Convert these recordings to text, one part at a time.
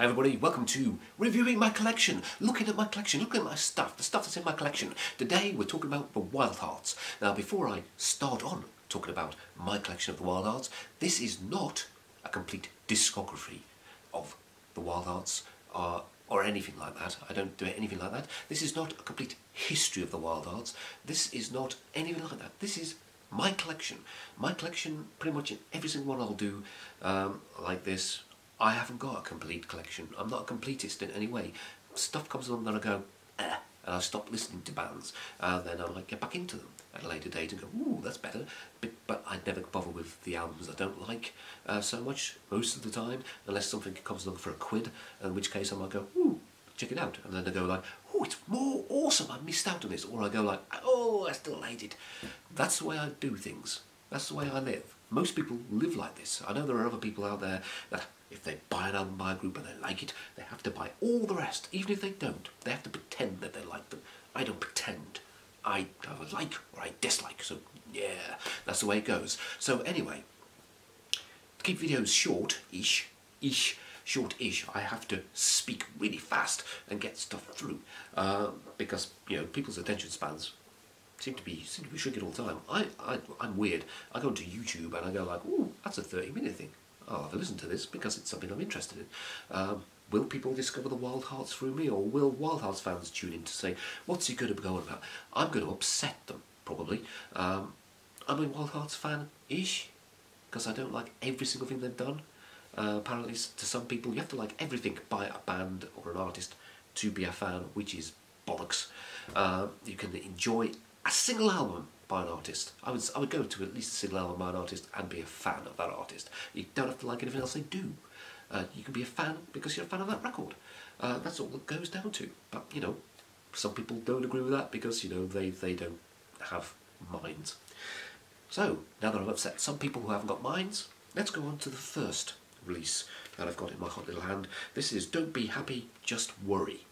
Hi everybody, welcome to reviewing my collection, looking at my collection, looking at my stuff, the stuff that's in my collection. Today we're talking about the Wild Hearts. Now before I start on talking about my collection of the Wild Hearts, this is not a complete discography of the Wild Hearts uh, or anything like that. I don't do anything like that. This is not a complete history of the Wild Hearts. This is not anything like that. This is my collection. My collection, pretty much in every single one I'll do um, like this, I haven't got a complete collection. I'm not a completist in any way. Stuff comes along and I go, eh, and I stop listening to bands. Uh, then I might get back into them at a later date and go, ooh, that's better. But, but I never bother with the albums I don't like uh, so much most of the time, unless something comes along for a quid, in which case I might go, ooh, check it out. And then I go like, oh, it's more awesome, I missed out on this. Or I go like, oh, I still hate it. That's the way I do things. That's the way I live. Most people live like this. I know there are other people out there that if they buy an album by a group and they like it, they have to buy all the rest. Even if they don't, they have to pretend that they like them. I don't pretend. I either like or I dislike. So yeah, that's the way it goes. So anyway, to keep videos short-ish, ish, short-ish, I have to speak really fast and get stuff through uh, because you know people's attention spans seem to be seem to be shrinking all the time. I, I I'm weird. I go into YouTube and I go like, ooh, that's a 30 minute thing. I'll have a listen to this because it's something I'm interested in. Um, will people discover the Wild Hearts through me, or will Wild Hearts fans tune in to say, what's he going to be going about? I'm going to upset them, probably. Um, I'm a Wild Hearts fan-ish, because I don't like every single thing they've done. Uh, apparently, to some people, you have to like everything by a band or an artist to be a fan, which is bollocks. Uh, you can enjoy a single album by an artist. I would, I would go to at least a single album by an artist and be a fan of that artist. You don't have to like anything else they do. Uh, you can be a fan because you're a fan of that record. Uh, that's all it goes down to. But, you know, some people don't agree with that because, you know, they, they don't have minds. So, now that I've upset some people who haven't got minds, let's go on to the first release that I've got in my hot little hand. This is Don't Be Happy, Just Worry.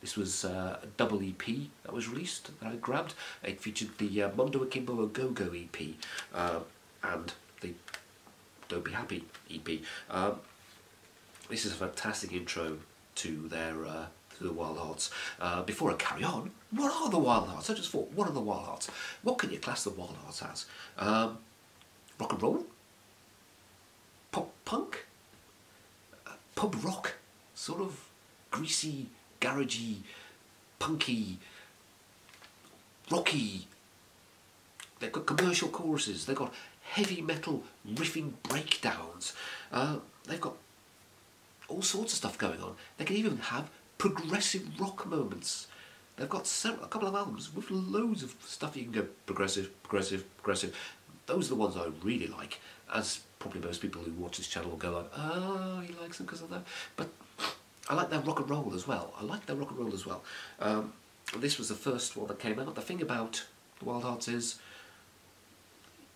This was uh, a double EP that was released that I grabbed. It featured the uh, Mondo Akimbo A Go Go EP uh, and the Don't Be Happy EP. Um, this is a fantastic intro to their uh, to the Wild Hearts. Uh, before I carry on, what are the Wild Hearts? I just thought, what are the Wild Hearts? What can you class the Wild Hearts as? Um, rock and roll? Pop punk? Uh, pub rock? Sort of greasy garagey, punky, rocky. They've got commercial choruses. They've got heavy metal riffing breakdowns. Uh, they've got all sorts of stuff going on. They can even have progressive rock moments. They've got several, a couple of albums with loads of stuff you can go progressive, progressive, progressive. Those are the ones I really like, as probably most people who watch this channel will go like, oh, he likes them because of that. But I like their rock and roll as well. I like their rock and roll as well. Um, this was the first one that came out. The thing about the Wild Hearts is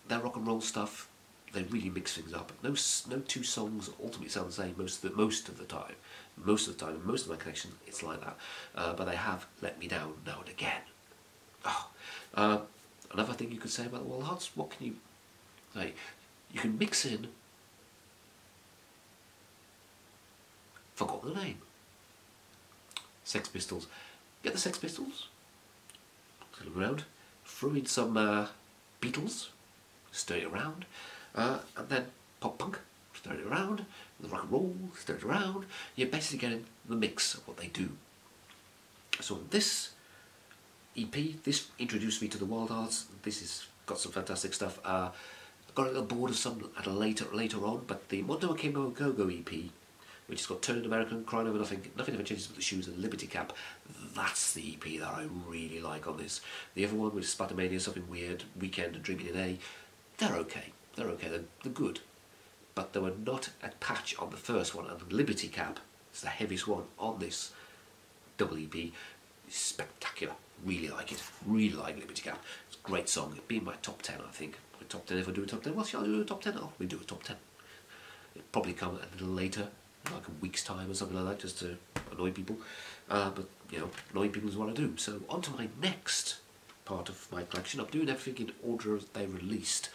their rock and roll stuff. They really mix things up. No, no two songs ultimately sound the same most of the, most of the time. Most of the time, most of my collection, it's like that. Uh, but they have let me down now and again. Oh. Uh, another thing you could say about the Wild Hearts. What can you say? You can mix in Forgot the name. Sex Pistols. Get the Sex Pistols. Turn around. Throw in some uh, Beatles. Stir it around. Uh, and then pop punk. Stir it around. The rock and roll. Stir it around. You're basically getting the mix of what they do. So this EP, this introduced me to the Wild Hearts. This has got some fantastic stuff. Uh, got a little bored of some at a later later on, but the Mondo Akimbo Go Go EP which has got Turning American, Crying Over Nothing, Nothing Ever Changes But the Shoes and Liberty Cap. That's the EP that I really like on this. The other one with Splattermania, Something Weird, Weekend and Dreaming in A, they're okay. They're okay, they're, they're good. But they were not a patch on the first one, and Liberty Cap is the heaviest one on this double EP. Spectacular. Really like it. Really like Liberty Cap. It's a great song. It'd be in my top 10, I think. My top 10, if I do a top 10, well, shall I do a top 10? Oh, we do a top 10. It'll probably come a little later like a week's time or something like that just to annoy people. Uh, but, you know, annoying people is what I do. So on to my next part of my collection. I'm doing everything in order they released.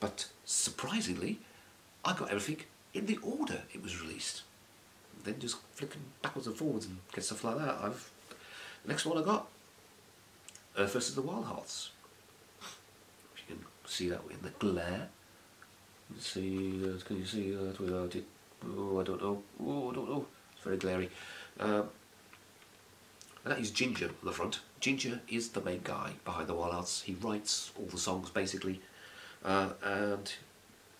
But surprisingly, I got everything in the order it was released. then just flicking backwards and forwards and get stuff like that. I've the next one I got Earth versus the Wild Hearts. If you can see that in the glare. See, uh, can you see that without it? Oh, I don't know. Oh, I don't know. It's very glary. Um, that is Ginger on the front. Ginger is the main guy behind the Wild Hearts. He writes all the songs basically, uh, and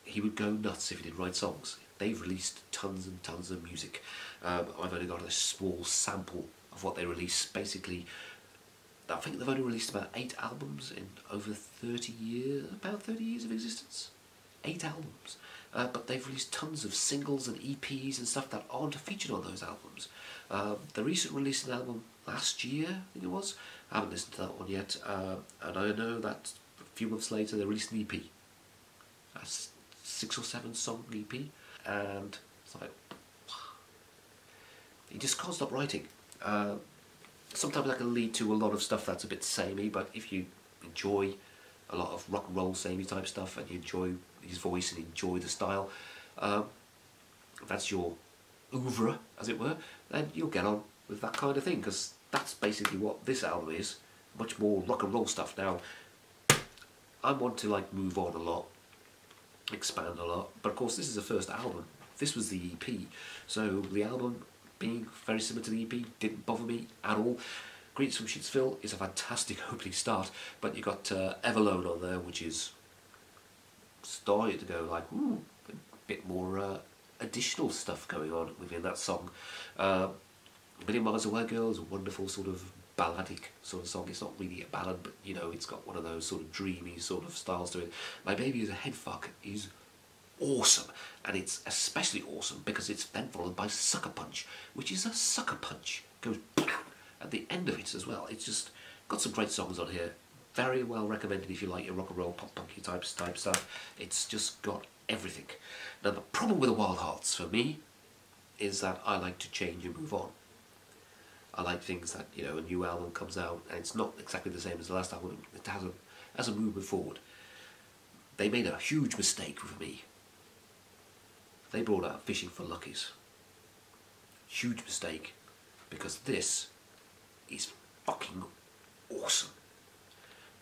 he would go nuts if he didn't write songs. They've released tons and tons of music. Um, I've only got a small sample of what they release. Basically, I think they've only released about eight albums in over 30 years, about 30 years of existence. Eight albums. Uh, but they've released tons of singles and EPs and stuff that aren't featured on those albums. Um, the recent released an album last year, I think it was. I haven't listened to that one yet, uh, and I know that a few months later they released an EP. A six or seven song EP, and it's like, he just can't stop writing. Uh, sometimes that can lead to a lot of stuff that's a bit samey, but if you enjoy a lot of rock and roll samey type stuff and you enjoy his voice and enjoy the style, um, that's your oeuvre, as it were, then you'll get on with that kind of thing because that's basically what this album is. Much more rock and roll stuff. Now, I want to like move on a lot, expand a lot, but of course this is the first album. This was the EP, so the album being very similar to the EP didn't bother me at all. Greetings from Shitsville is a fantastic opening start, but you got uh, Everlone on there, which is started to go like, ooh, a bit more uh, additional stuff going on within that song. Uh, Million Miles Away Girl is a wonderful sort of balladic sort of song. It's not really a ballad, but you know, it's got one of those sort of dreamy sort of styles to it. My Baby is a Head Fuck is awesome, and it's especially awesome because it's then followed by Sucker Punch, which is a sucker punch. Goes at the end of it as well. It's just got some great songs on here. Very well recommended if you like your rock and roll, pop punky type type stuff. It's just got everything. Now the problem with the Wild Hearts for me is that I like to change and move on. I like things that you know a new album comes out and it's not exactly the same as the last album. It has a has a movement forward. They made a huge mistake with me. They brought out Fishing for Luckies. Huge mistake because this is fucking awesome.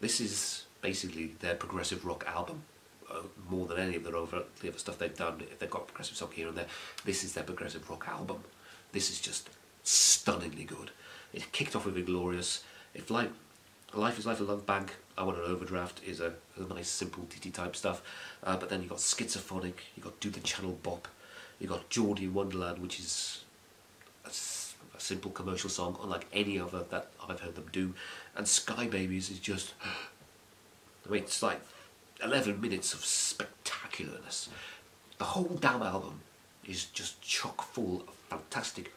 This is basically their progressive rock album. Uh, more than any of their other, the other stuff they've done, if they've got progressive song here and there, this is their progressive rock album. This is just stunningly good. It kicked off with Inglorious. If like Life is Life a Love Bank, I Want an Overdraft is a, a nice simple ditty type stuff. Uh, but then you've got Schizophrenic, you've got Do the Channel Bop, you've got Geordie Wonderland, which is simple commercial song, unlike any other that I've heard them do. And Sky Babies is just, I mean, it's like 11 minutes of spectacularness. The whole damn album is just chock full of fantastic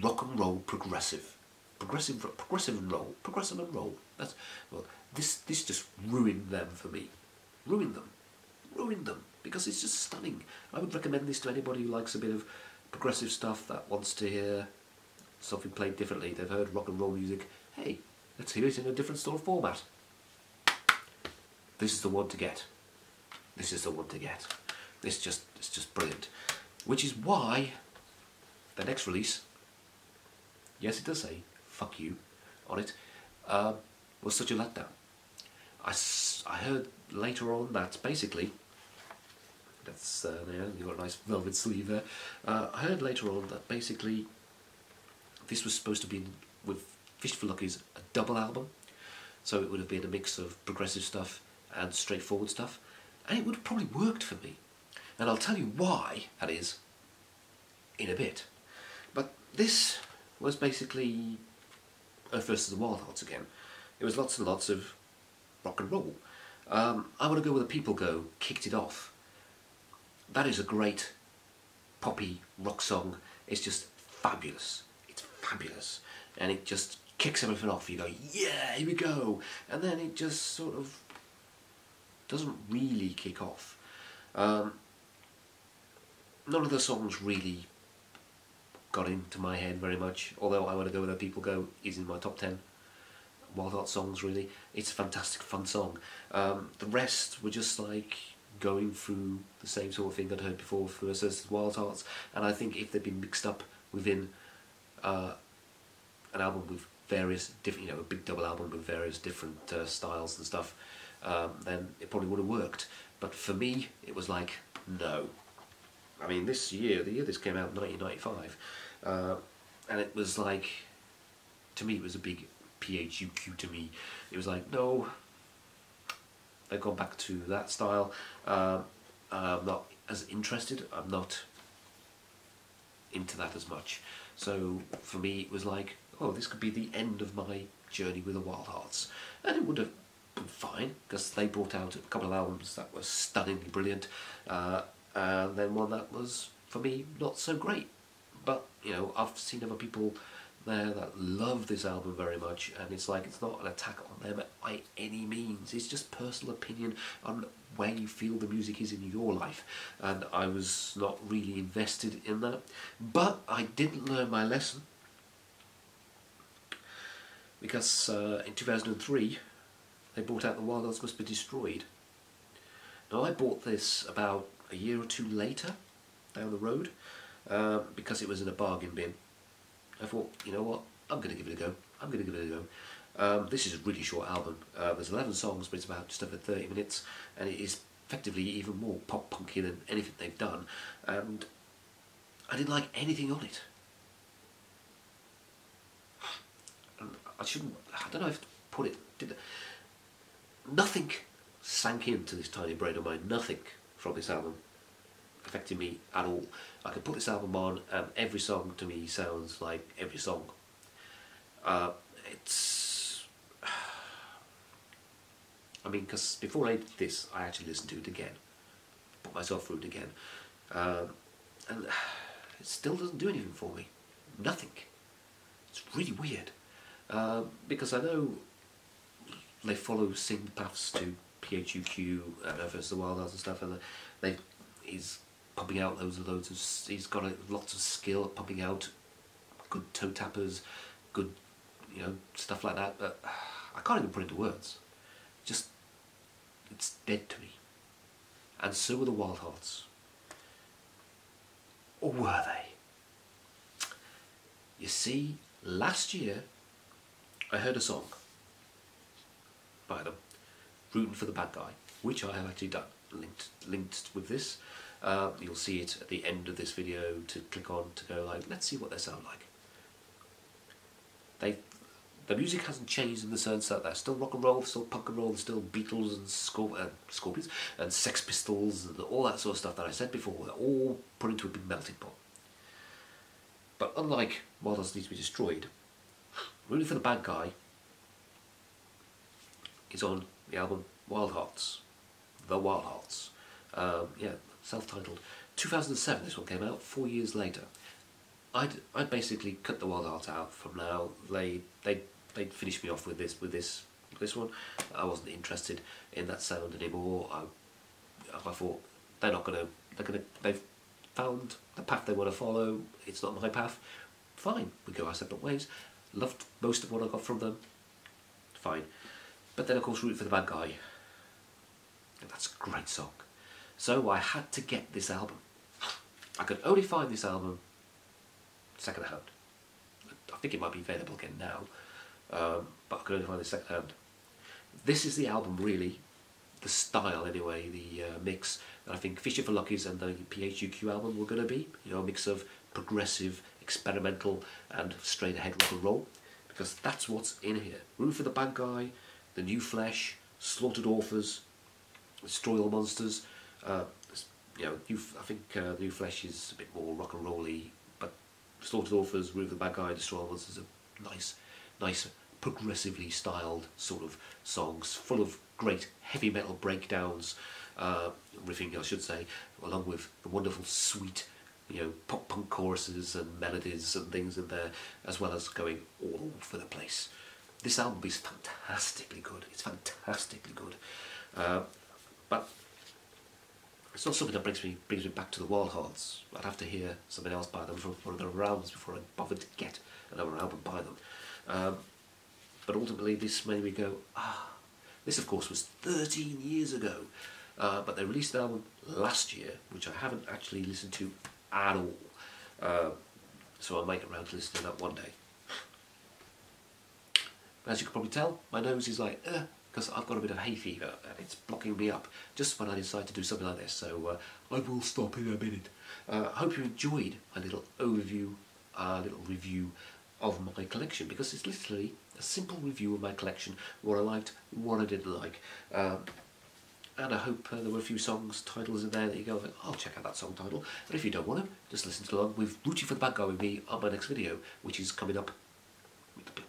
rock and roll progressive. Progressive, progressive and roll, progressive and roll. That's well. This this just ruined them for me. Ruined them, ruined them because it's just stunning. I would recommend this to anybody who likes a bit of progressive stuff that wants to hear something played differently. They've heard rock and roll music. Hey, let's hear it in a different sort of format. This is the one to get. This is the one to get. This just it's just brilliant. Which is why the next release yes it does say fuck you on it, uh, was such a letdown. I, I heard later on that basically, that's uh, yeah, you've got a nice velvet sleeve there, uh, I heard later on that basically this was supposed to be with Fish for Luckies a double album, so it would have been a mix of progressive stuff and straightforward stuff, and it would have probably worked for me. And I'll tell you why that is in a bit. But this was basically Earth versus the Wild Hearts again. It was lots and lots of rock and roll. Um, I Want to Go Where the People Go kicked it off. That is a great poppy rock song. It's just fabulous. Fabulous. And it just kicks everything off. You go, yeah, here we go. And then it just sort of doesn't really kick off. Um, none of the songs really got into my head very much. Although I Want to Go Where People Go is in my top 10 Wild Heart songs really. It's a fantastic fun song. Um, the rest were just like going through the same sort of thing I'd heard before for versus Wild Hearts and I think if they'd been mixed up within uh, an album with various different, you know, a big double album with various different uh, styles and stuff, um, then it probably would have worked. But for me, it was like, no. I mean, this year, the year this came out, 1995, uh, and it was like, to me, it was a big PHUQ to me. It was like, no, they've gone back to that style. Uh, I'm not as interested. I'm not into that as much. So for me, it was like, oh, this could be the end of my journey with the Wild Hearts, and it would have been fine because they brought out a couple of albums that were stunningly brilliant, uh, and then one that was for me not so great. But you know, I've seen other people there that love this album very much and it's like it's not an attack on them by any means. It's just personal opinion. On where you feel the music is in your life. And I was not really invested in that. But I didn't learn my lesson. Because uh, in 2003 they brought out The Wild Hearts Must Be Destroyed. Now I bought this about a year or two later down the road uh, because it was in a bargain bin. I thought, you know what, I'm going to give it a go. I'm going to give it a go. Um, this is a really short album. Uh, there's 11 songs, but it's about just over 30 minutes, and it is effectively even more pop punky than anything they've done. And I didn't like anything on it. And I shouldn't. I don't know if to put it. Did nothing sank into this tiny brain of mine. Nothing from this album affected me at all. I can put this album on and every song to me sounds like every song. Uh, it's... I mean, because before I did this, I actually listened to it again. Put myself through it again. Um, and it still doesn't do anything for me. Nothing. It's really weird. Uh, because I know they follow sync paths to PHUQ, uh, versus the Wild and stuff, and they he's pumping out loads and loads of. He's got a, lots of skill at pumping out good toe tappers, good, you know, stuff like that. But I can't even put it into words. Just, it's dead to me. And so were the Wild Hearts. Or were they? You see, last year I heard a song by them, rooting for the bad guy, which I have actually done, linked linked with this. Uh, you'll see it at the end of this video to click on to go like, let's see what they sound like. They, the music hasn't changed in the sense that they're still rock and roll, still punk and roll, still Beatles and Scorp uh, Scorpions and Sex Pistols and all that sort of stuff that I said before. They're all put into a big melting pot. But unlike Hearts Need to Be Destroyed, Rooting for the Bad Guy is on the album Wild Hearts. The Wild Hearts. Um, yeah, self-titled. 2007 this one came out, four years later. I'd, I'd basically cut the Wild Heart out from now. They, they, they'd finish me off with this, with this, this one. I wasn't interested in that sound anymore. I, I thought they're not gonna, they're gonna, they've found the path they want to follow. It's not my path. Fine, we go our separate ways. Loved most of what I got from them. Fine. But then of course root for the bad guy. That's a great song. So I had to get this album. I could only find this album second hand. I think it might be available again now, um, but I could only find it second hand. This is the album really, the style anyway, the uh, mix that I think Fisher for Luckies and the PHUQ album were going to be. You know, a mix of progressive, experimental and straight ahead rock and roll. Because that's what's in here. Room for the Bad Guy, The New Flesh, Slaughtered Authors, Destroy All Monsters, uh, you know, I think uh, New Flesh is a bit more rock and rolly, but Slaughtered Authors, Root of the Bad Guy, Destroy All is a nice, nice, progressively styled sort of songs, full of great heavy metal breakdowns, uh, riffing I should say, along with the wonderful sweet, you know, pop punk choruses and melodies and things in there, as well as going all over the place. This album is fantastically good. It's fantastically good. Uh, but it's not something that brings me brings me back to the Wild Hearts. I'd have to hear something else by them from one of their albums before I bothered to get another album by them. Um, but ultimately, this made me go, ah, this of course was 13 years ago. Uh, but they released an album last year, which I haven't actually listened to at all. Uh, so I might get around to listening to that one day. As you can probably tell, my nose is like, because I've got a bit of hay fever and it's blocking me up just when I decide to do something like this. So uh, I will stop in a minute. Uh, I hope you enjoyed my little overview, uh, little review of my collection because it's literally a simple review of my collection, what I liked, what I didn't like. Um, and I hope uh, there were a few songs titles in there that you go, I'll check out that song title. And if you don't want to, just listen to along with Rooting for the Bad Guy with me on my next video, which is coming up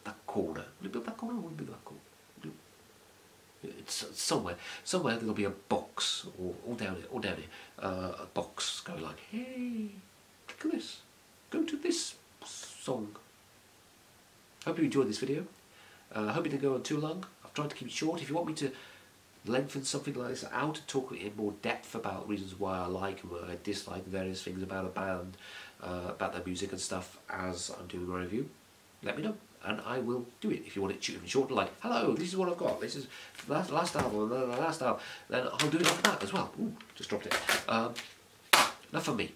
that corner. Will it be that corner or will it be that corner? It's somewhere. Somewhere there'll be a box, or all down here, all down here, uh, a box going like, hey, click on this, go to this song. I hope you enjoyed this video. I uh, hope it didn't go on too long. I've tried to keep it short. If you want me to lengthen something like this out and talk in more depth about reasons why I like and why I dislike various things about a band, uh, about their music and stuff as I'm doing my review, let me know and I will do it. If you want it short, like, hello, this is what I've got, this is the last, last album, the last album, then I'll do it after that as well. Ooh, just dropped it. Um, enough for me.